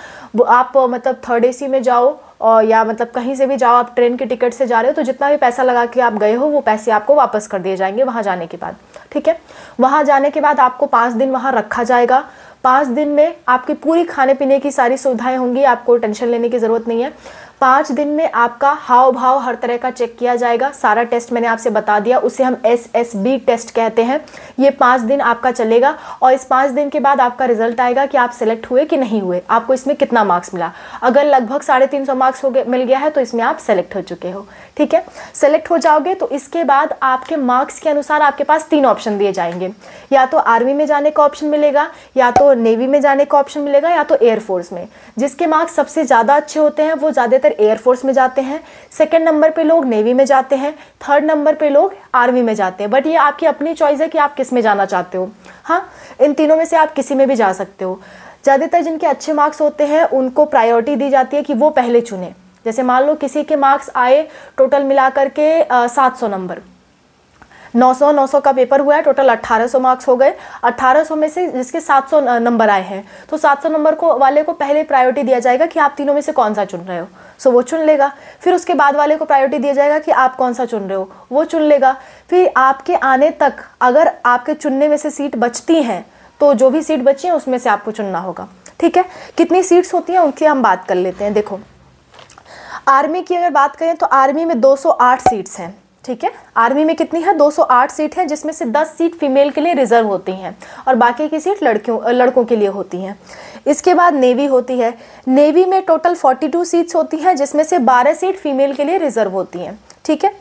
S1: आप मतलब थर्ड एसी में जाओ और या मतलब कहीं से भी जाओ, आप ट्रेन के टिकट से जा रहे हो तो जितना भी पैसा लगा के आप गए हो, वो पैसे आपको वापस कर दिए जाएँगे वहाँ जाने के बाद। ठीक है? वहाँ जाने के बाद आपको पाँच दिन वहाँ रखा जाएगा। पाँच दिन में आपकी पूरी खाने पीने की सारी सुविधाएँ होंगी, आपको टेंशन लेने की ज़रूरत नहीं है। पाँच दिन में आपका हाव भाव हर तरह का चेक किया जाएगा। सारा टेस्ट मैंने आपसे बता दिया, उसे हम एस एस बी टेस्ट कहते हैं। ये पाँच दिन आपका चलेगा और इस पाँच दिन के बाद आपका रिज़ल्ट आएगा कि आप सेलेक्ट हुए कि नहीं हुए। आपको इसमें कितना मार्क्स मिला? अगर लगभग साढ़े तीन सौ मार्क्स हो मिल गया है तो इसमें आप सेलेक्ट हो चुके हो। ठीक है? सेलेक्ट हो जाओगे तो इसके बाद आपके मार्क्स के अनुसार आपके पास तीन ऑप्शन दिए जाएँगे। या तो आर्मी में जाने का ऑप्शन मिलेगा, या तो नेवी में जाने का ऑप्शन मिलेगा, या तो एयरफोर्स में। जिसके मार्क्स सबसे ज़्यादा अच्छे होते हैं, वो ज़्यादातर एयरफोर्स में जाते हैं सेकेंड नंबर पर लोग नेवी में जाते हैं थर्ड नंबर पर लोग आर्मी में जाते हैं। बट ये आपकी अपनी चॉइस है कि आप किसमें जाना चाहते हो। हाँ इन तीनों में से आप किसी में भी जा सकते हो। ज़्यादातर जिनके अच्छे मार्क्स होते हैं, उनको प्रायोरिटी दी जाती है कि वो पहले चुने। जैसे मान लो किसी के मार्क्स आए टोटल मिला करके सात सौ नंबर 900 900 का पेपर हुआ है टोटल 1800 मार्क्स हो गए। 1800 में से जिसके 700 नंबर आए हैं। तो 700 नंबर को, वाले को पहले प्रायोरिटी दिया जाएगा कि आप तीनों में से कौन सा चुन रहे हो। सो वो चुन लेगा। फिर उसके बाद वाले को प्रायोरिटी दिया जाएगा कि आप कौन सा चुन रहे हो। वो चुन लेगा। फिर आपके आने तक अगर आपके चुनने में से सीट बचती हैं तो जो भी सीट बची है, उसमें से आपको चुनना होगा। ठीक है? कितनी सीट्स होती हैं, उनकी हम बात कर लेते हैं। देखो आर्मी की अगर बात करें तो आर्मी में 208 सीट्स हैं। ठीक है? आर्मी में कितनी है? 208 सीट है, जिसमें से 10 सीट फीमेल के लिए रिज़र्व होती हैं और बाकी की सीट लड़कियों लड़कों के लिए होती हैं। इसके बाद नेवी होती है। नेवी में टोटल 42 सीट्स होती हैं, जिसमें से 12 सीट फीमेल के लिए रिज़र्व होती हैं। ठीक है?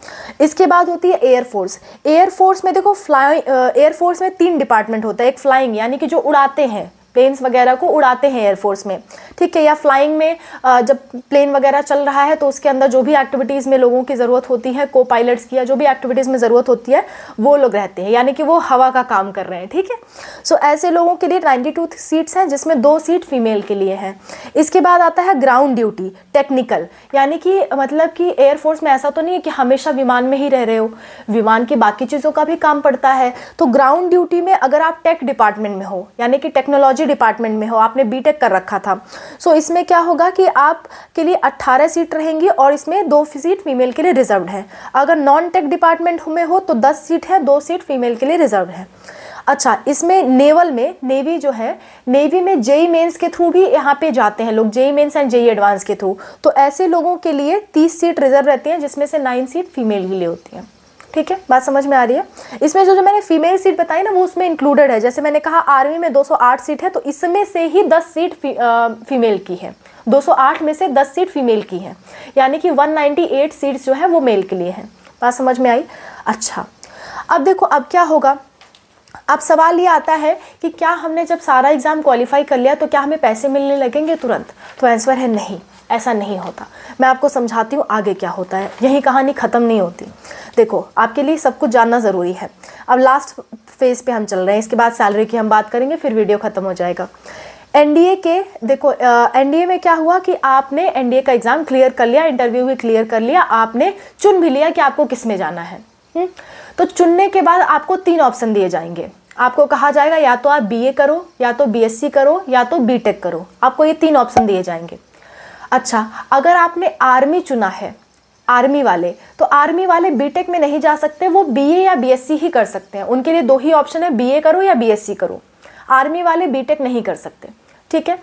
S1: इसके बाद होती है एयरफोर्स एयरफोर्स में देखो फ्लाई एयरफोर्स में तीन डिपार्टमेंट होता है। एक फ्लाइंग यानी कि जो उड़ाते हैं। प्लेन्स वगैरह को उड़ाते हैं एयरफोर्स में। ठीक है, या फ्लाइंग में जब प्लेन वगैरह चल रहा है तो उसके अंदर जो भी एक्टिविटीज़ में लोगों की ज़रूरत होती है को पायलट्स की या जो भी एक्टिविटीज़ में ज़रूरत होती है, वो लोग रहते हैं। यानी कि वो हवा का काम कर रहे हैं, ठीक है? सो ऐसे लोगों के लिए नाइन्टी टू सीट्स हैं, जिसमें दो सीट फीमेल के लिए हैं। इसके बाद आता है ग्राउंड ड्यूटी टेक्निकल यानी कि मतलब कि एयरफोर्स में ऐसा तो नहीं है कि हमेशा विमान में ही रह रहे हो। विमान की बाकी चीज़ों का भी काम पड़ता है। तो ग्राउंड ड्यूटी में अगर आप टेक डिपार्टमेंट में हो, यानी कि टेक्नोलॉजी डिपार्टमेंट में हो आपने बीटेक कर रखा था। सो so, इसमें क्या होगा कि आप के लिए 18 सीट रहेंगी और इसमें दो सीट फीमेल के लिए रिज़र्व है। अगर नॉन टेक डिपार्टमेंट में हो तो 10 सीट है दो सीट फीमेल के लिए रिज़र्व है। अच्छा इसमें नेवल में नेवी जो है नेवी में जेई मेंस के थ्रू भी यहाँ पे जाते हैं लोग JEE mains and JEE advance के थ्रू तो ऐसे लोगों के लिए 30 सीट रिज़र्व रहती हैं जिसमें से 9 सीट फीमेल के लिए होती हैं। ठीक है? बात समझ में आ रही है? इसमें जो जो मैंने फीमेल सीट बताई ना वो उसमें इंक्लूडेड है। जैसे मैंने कहा आर्मी में 208 सीट है तो इसमें से ही 10 सीट फ़ी, आ, फीमेल की है। 208 में से 10 सीट फीमेल की है। यानी कि 198 सीट्स जो है वो मेल के लिए हैं। बात समझ में आई? अच्छा। अब देखो अब क्या होगा? अब सवाल ये आता है कि क्या हमने जब सारा एग्ज़ाम क्वालिफाई कर लिया तो क्या हमें पैसे मिलने लगेंगे तुरंत? तो आंसर है नहीं। ऐसा नहीं होता। मैं आपको समझाती हूँ आगे क्या होता है। यही कहानी ख़त्म नहीं होती। देखो, आपके लिए सब कुछ जानना ज़रूरी है। अब लास्ट फ़ेज़ पे हम चल रहे हैं। इसके बाद सैलरी की हम बात करेंगे, फिर वीडियो ख़त्म हो जाएगा। एनडीए के, देखो एनडीए में क्या हुआ कि आपने एनडीए का एग्ज़ाम क्लियर कर लिया इंटरव्यू भी क्लियर कर लिया, आपने चुन भी लिया कि आपको किसमें जाना है? तो चुनने के बाद आपको तीन ऑप्शन दिए जाएँगे। आपको कहा जाएगा, या तो आप बीए करो, या तो बीएससी करो, या तो बीटेक करो। आपको ये तीन ऑप्शन दिए जाएँगे। अच्छा अगर आपने आर्मी चुना है आर्मी वाले तो आर्मी वाले बीटेक में नहीं जा सकते, वो बीए या बीएससी ही कर सकते हैं। उनके लिए दो ही ऑप्शन है बीए करो या बीएससी करो। आर्मी वाले बीटेक नहीं कर सकते। ठीक है?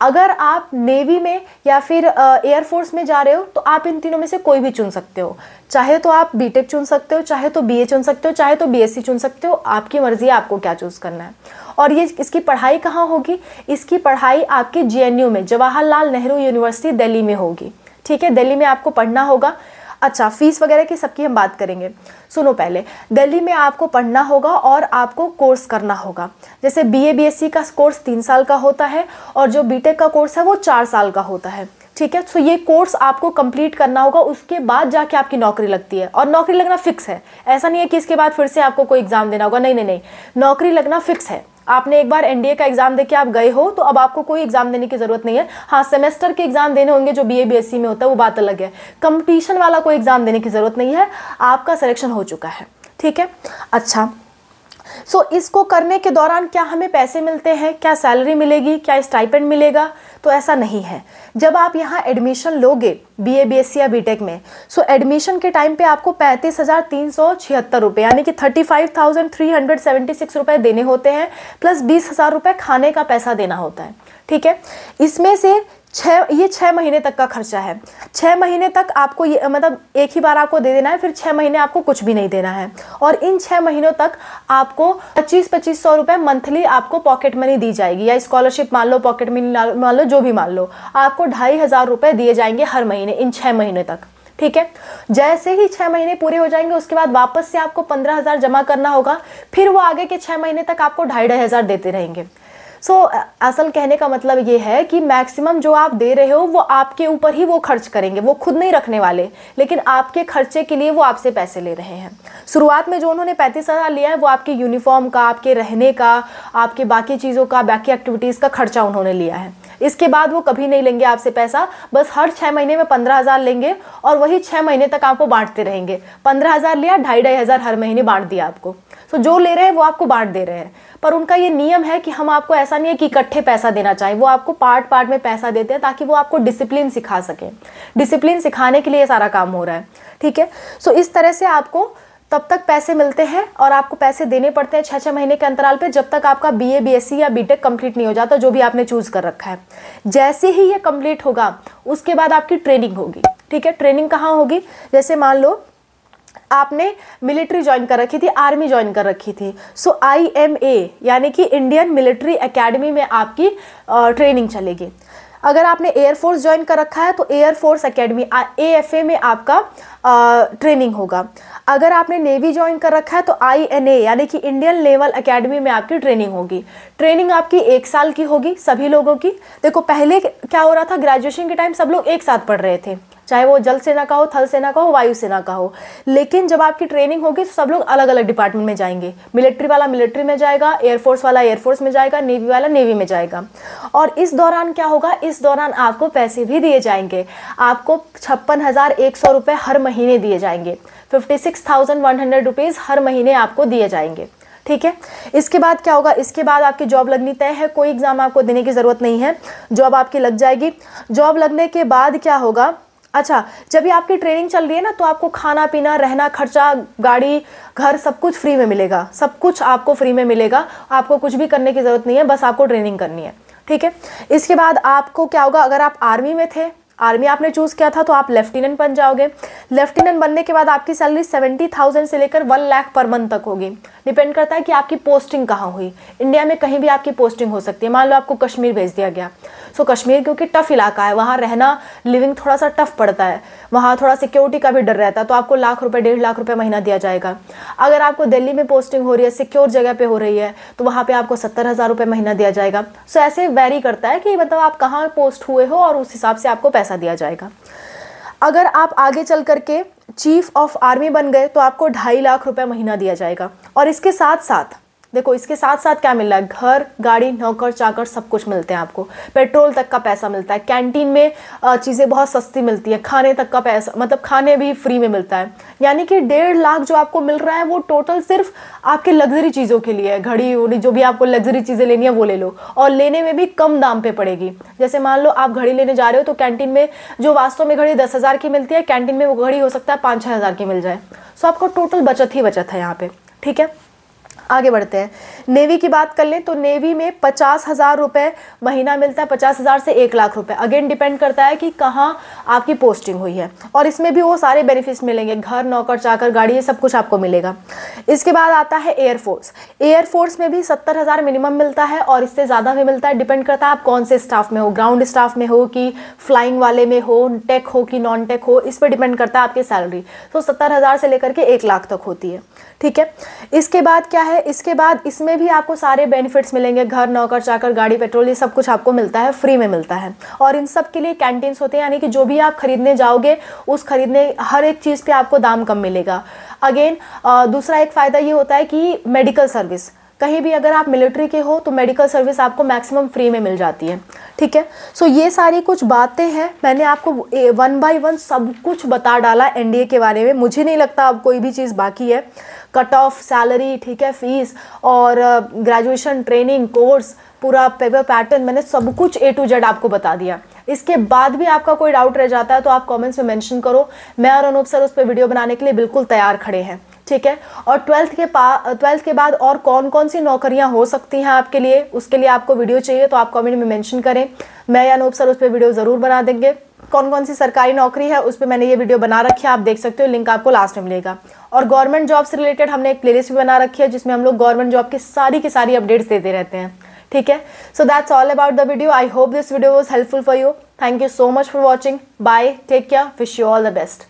S1: अगर आप नेवी में या फिर एयरफोर्स में जा रहे हो तो आप इन तीनों में से कोई भी चुन सकते हो। चाहे तो आप बीटेक चुन सकते हो, चाहे तो बीए चुन सकते हो, चाहे तो बीएससी चुन सकते हो, आपकी मर्ज़ी है आपको क्या चूज़ करना है। और ये इसकी पढ़ाई कहाँ होगी? इसकी पढ़ाई आपके जे में, जवाहरलाल नेहरू यूनिवर्सिटी दिल्ली में होगी। ठीक है? दिल्ली में आपको पढ़ना होगा। अच्छा फ़ीस वगैरह की सबकी हम बात करेंगे। सुनो पहले, दिल्ली में आपको पढ़ना होगा और आपको कोर्स करना होगा। जैसे B A B S C का कोर्स तीन साल का होता है और जो बीटेक का कोर्स है वो चार साल का होता है। ठीक है? तो ये कोर्स आपको कंप्लीट करना होगा, उसके बाद जाके आपकी नौकरी लगती है। और नौकरी लगना फिक्स है। ऐसा नहीं है कि इसके बाद फिर से आपको कोई एग्ज़ाम देना होगा। नहीं नहीं नहीं। नौकरी लगना फिक्स है। आपने एक बार एनडीए का एग्ज़ाम देके आप गए हो तो अब आपको कोई एग्ज़ाम देने की ज़रूरत नहीं है। हाँ सेमेस्टर के एग्ज़ाम देने होंगे जो बीए बीएससी में होता है वो बात अलग है। कंपटीशन वाला कोई एग्ज़ाम देने की ज़रूरत नहीं है। आपका सिलेक्शन हो चुका है। ठीक है? अच्छा। सो so, इसको करने के दौरान क्या हमें पैसे मिलते हैं? क्या सैलरी मिलेगी? क्या स्टाइपेंड मिलेगा? तो ऐसा नहीं है। जब आप यहाँ एडमिशन लोगे B A B S C या बी टेक में सो एडमिशन के टाइम पे आपको पैंतीस हज़ार तीन सौ छिहत्तर रुपये यानी कि thirty five thousand three hundred seventy six रुपये देने होते हैं प्लस बीस हज़ार रुपये खाने का पैसा देना होता है। ठीक है? इसमें से छः ये छः महीने तक का खर्चा है। छः महीने तक आपको ये मतलब एक ही बार आपको दे देना है, फिर छः महीने आपको कुछ भी नहीं देना है। और इन छः महीनों तक आपको पच्चीस पच्चीस सौ रुपये मंथली आपको पॉकेट मनी दी जाएगी, या स्कॉलरशिप मान लो, पॉकेट मनी मान लो, जो भी मान लो, आपको ढाई हज़ार रुपये दिए जाएँगे हर महीने, इन छः महीने तक। ठीक है? जैसे ही छः महीने पूरे हो जाएँगे, उसके बाद वापस से आपको पंद्रह हज़ार जमा करना होगा, फिर वो आगे के छः महीने तक आपको ढाई ढाई हज़ार देते रहेंगे। सो so, असल कहने का मतलब ये है कि मैक्सिमम जो आप दे रहे हो वो आपके ऊपर ही वो खर्च करेंगे वो खुद नहीं रखने वाले लेकिन आपके खर्चे के लिए वो आपसे पैसे ले रहे हैं। शुरुआत में जो उन्होंने पैंतीस हज़ार लिया है वो आपके यूनिफॉर्म का आपके रहने का आपके बाकी चीज़ों का बाकी एक्टिविटीज़ का खर्चा उन्होंने लिया है। इसके बाद वो कभी नहीं लेंगे आपसे पैसा बस हर छः महीने में पंद्रह हज़ार लेंगे और वही छः महीने तक आपको बांटते रहेंगे। पंद्रह हज़ार लिया ढाई ढाई हज़ार हर महीने बांट दिया आपको। तो जो ले रहे हैं, वो आपको बांट दे रहे हैं। पर उनका ये नियम है कि हम आपको ऐसा नहीं है कि इकट्ठे पैसा देना चाहें वो आपको पार्ट पार्ट में पैसा देते हैं ताकि वो आपको डिसिप्लिन सिखा सकें। डिसिप्लिन सिखाने के लिए सारा काम हो रहा है, ठीक है? सो इस तरह से आपको तब तक पैसे मिलते हैं और आपको पैसे देने पड़ते हैं छः छः महीने के अंतराल पे जब तक आपका B A B S C या बी टेक कंप्लीट नहीं हो जाता, जो भी आपने चूज़ कर रखा है। जैसे ही ये कंप्लीट होगा, उसके बाद आपकी ट्रेनिंग होगी, ठीक है? ट्रेनिंग कहाँ होगी? जैसे मान लो आपने मिलिट्री ज्वाइन कर रखी थी, आर्मी ज्वाइन कर रखी थी। सो आई एम ए यानी कि इंडियन मिलिट्री एकेडमी में आपकी ट्रेनिंग चलेगी। अगर आपने एयरफोर्स ज्वाइन कर रखा है तो air force academy A F A में आपका ट्रेनिंग होगा। अगर आपने नेवी ज्वाइन कर रखा है तो आई एन ए यानी कि इंडियन नेवल एकेडमी में आपकी ट्रेनिंग होगी। ट्रेनिंग आपकी एक साल की होगी सभी लोगों की। देखो, पहले क्या हो रहा था, ग्रेजुएशन के टाइम सब लोग एक साथ पढ़ रहे थे। चाहे वो जल सेना का हो, थल सेना का हो, वायु सेना का हो। लेकिन जब आपकी ट्रेनिंग होगी तो सब लोग अलग अलग डिपार्टमेंट में जाएँगे। मिलिट्री वाला मिलिट्री में जाएगा एयरफोर्स वाला एयरफोर्स में जाएगा नेवी वाला नेवी में जाएगा। और इस दौरान क्या होगा? इस दौरान आपको पैसे भी दिए जाएँगे। आपको छप्पन हज़ार एक सौ रुपये हर महीने दिए जाएँगे। Fifty six thousand one hundred rupees हर महीने आपको दिए जाएँगे। ठीक है? इसके बाद क्या होगा? इसके बाद आपकी जॉब लगनी तय है। कोई एग्ज़ाम आपको देने की ज़रूरत नहीं है। जॉब आपकी लग जाएगी। जॉब लगने के बाद क्या होगा? अच्छा जब भी आपकी ट्रेनिंग चल रही है ना तो आपको खाना, पीना, रहना, खर्चा, गाड़ी, घर सब कुछ फ्री में मिलेगा। सब कुछ आपको फ्री में मिलेगा। आपको कुछ भी करने की ज़रूरत नहीं है, बस आपको ट्रेनिंग करनी है। ठीक है? इसके बाद आपको क्या होगा? अगर आप आर्मी में थे आर्मी आपने चूज़ किया था तो आप लेफ्टिनेंट बन जाओगे। लेफ्टिनेंट बनने के बाद आपकी सैलरी सेवेंटी थाउज़ेंड से लेकर वन लाख पर मंथ तक होगी। डिपेंड करता है कि आपकी पोस्टिंग कहाँ हुई। इंडिया में कहीं भी आपकी पोस्टिंग हो सकती है। मान लो आपको कश्मीर भेज दिया गया। सो कश्मीर क्योंकि टफ इलाका है, वहाँ रहना लिविंग थोड़ा सा टफ पड़ता है। वहाँ थोड़ा सिक्योरिटी का भी डर रहता है तो आपको लाख रुपए, डेढ़ लाख रुपये महीना दिया जाएगा। अगर आपको दिल्ली में पोस्टिंग हो रही है सिक्योर जगह पे हो रही है तो वहाँ पे आपको सत्तर हज़ार रुपये महीना दिया जाएगा। सो ऐसे वेरी करता है कि मतलब आप कहाँ पोस्ट हुए हो और उस हिसाब से आपको पैसा दिया जाएगा। अगर आप आगे चल करके चीफ ऑफ़ आर्मी बन गए तो आपको ढाई लाख रुपए महीना दिया जाएगा। और इसके साथ साथ देखो, इसके साथ साथ क्या मिल रहा है? घर, गाड़ी, नौकर, चाकर, सब कुछ मिलते हैं आपको। पेट्रोल तक का पैसा मिलता है। कैंटीन में चीज़ें बहुत सस्ती मिलती है। खाने तक का पैसा मतलब खाने भी फ्री में मिलता है। यानी कि डेढ़ लाख जो आपको मिल रहा है, वो टोटल सिर्फ़ आपके लग्जरी चीज़ों के लिए है। घड़ी, उड़ी, जो भी आपको लग्जरी चीज़ें लेनी है, वो ले लो। और लेने में भी कम दाम पर पड़ेगी। जैसे मान लो, आप घड़ी लेने जा रहे हो तो कैंटीन में जो वास्तव में घड़ी दस की मिलती है, कैंटीन में वो घड़ी हो सकता है पाँच छः की मिल जाए। सो, आपको टोटल बचत ही बचत है यहाँ पे। ठीक है? आगे बढ़ते हैं। नेवी की बात कर लें तो नेवी में पचास हज़ार रुपये महीना मिलता है, पचास हज़ार से एक लाख रुपए। अगेन डिपेंड करता है कि कहाँ आपकी पोस्टिंग हुई है। और इसमें भी वो सारे बेनिफिट्स मिलेंगे, घर, नौकर, चाकर, गाड़ी, ये सब कुछ आपको मिलेगा। इसके बाद आता है एयरफोर्स एयरफोर्स में भी सत्तर हज़ार मिनिमम मिलता है और इससे ज़्यादा भी मिलता है। डिपेंड करता है आप कौन से स्टाफ में हो। ग्राउंड स्टाफ में हो कि फ्लाइंग वाले में हो टेक हो कि नॉन टेक हो, इस पर डिपेंड करता है आपकी सैलरी तो सत्तर हज़ार से लेकर के एक लाख तक होती है। ठीक है? इसके बाद क्या है। इसके बाद इसमें भी आपको सारे बेनिफिट्स मिलेंगे। घर, नौकर, चाकर, गाड़ी, पेट्रोल, ये सब कुछ आपको मिलता है फ्री में मिलता है। और इन सब के लिए कैंटीन्स होते हैं। यानी कि जो भी आप खरीदने जाओगे, उस खरीदने, हर एक चीज़ पे आपको दाम कम मिलेगा। अगेन दूसरा एक फ़ायदा ये होता है कि मेडिकल सर्विस कहीं भी अगर आप मिलिट्री के हो तो मेडिकल सर्विस आपको मैक्सिमम फ्री में मिल जाती है। ठीक है? सो ये सारी कुछ बातें हैं। मैंने आपको वन बाय वन सब कुछ बता डाला एनडीए के बारे में। मुझे नहीं लगता अब कोई भी चीज़ बाकी है। कट ऑफ़ सैलरी ठीक है? फ़ीस और ग्रेजुएशन ट्रेनिंग कोर्स पूरा पेपर पैटर्न मैंने सब कुछ ए टू जेड आपको बता दिया। इसके बाद भी आपका कोई डाउट रह जाता है तो आप कमेंट्स में मेंशन करो। मैं और अनूप सर उस पर वीडियो बनाने के लिए बिल्कुल तैयार खड़े हैं। ठीक है? और ट्वेल्थ के पा ट्वेल्थ के बाद और कौन कौन सी नौकरियाँ हो सकती हैं आपके लिए? उसके लिए आपको वीडियो चाहिए तो आप कमेंट में मेंशन करें। मैं या नूप सर उस पर वीडियो ज़रूर बना देंगे। कौन कौन सी सरकारी नौकरी है, उस पर मैंने ये वीडियो बना रखी है, आप देख सकते हो लिंक आपको लास्ट में मिलेगा। और गवर्नमेंट जॉब से रिलेटेड हमने एक प्लेलिस्ट भी बना रखी है, जिसमें हम लोग गवर्नमेंट जॉब की सारी की सारी अपडेट्स देते रहते हैं। ठीक है? So that's all about the video I hope this video was helpful for you thank you so much for watching bye take care wish you all the best